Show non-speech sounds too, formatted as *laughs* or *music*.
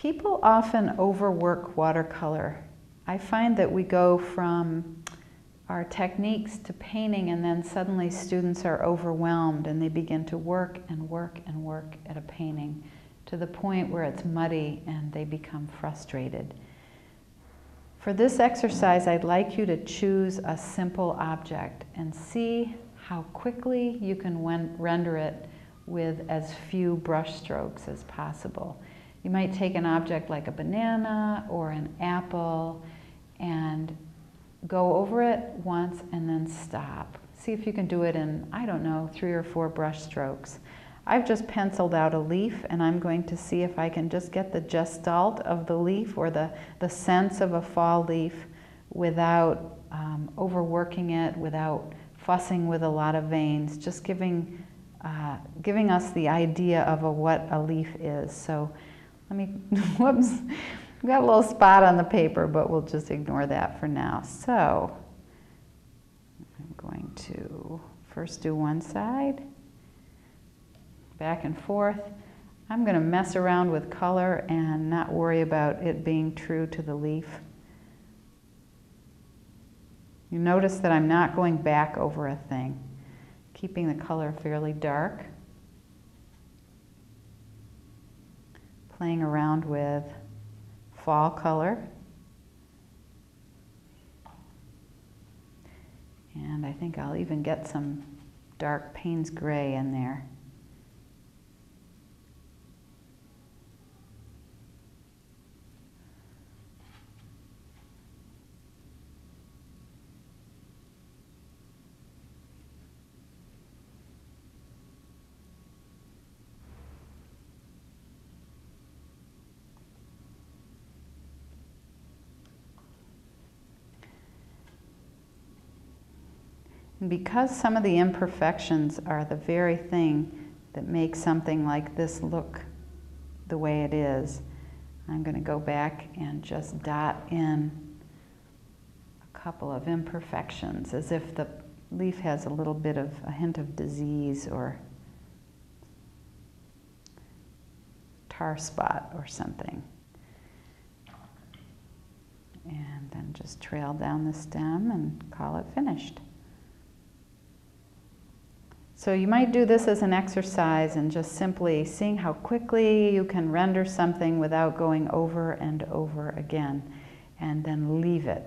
People often overwork watercolor. I find that we go from our techniques to painting and then suddenly students are overwhelmed and they begin to work and work and work at a painting to the point where it's muddy and they become frustrated. For this exercise, I'd like you to choose a simple object and see how quickly you can render it with as few brush strokes as possible. You might take an object like a banana or an apple and go over it once and then stop. See if you can do it in, I don't know, three or four brush strokes. I've just penciled out a leaf and I'm going to see if I can just get the gestalt of the leaf or the, the sense of a fall leaf without um, overworking it, without fussing with a lot of veins, just giving, uh, giving us the idea of a, what a leaf is. So let me, *laughs* whoops, got a little spot on the paper, but we'll just ignore that for now. So I'm going to first do one side, back and forth. I'm going to mess around with color and not worry about it being true to the leaf. You notice that I'm not going back over a thing, keeping the color fairly dark. Playing around with fall color. And I think I'll even get some dark Payne's gray in there. And because some of the imperfections are the very thing that makes something like this look the way it is, I'm going to go back and just dot in a couple of imperfections as if the leaf has a little bit of a hint of disease or tar spot or something. And then just trail down the stem and call it finished. So you might do this as an exercise and just simply seeing how quickly you can render something without going over and over again, and then leave it.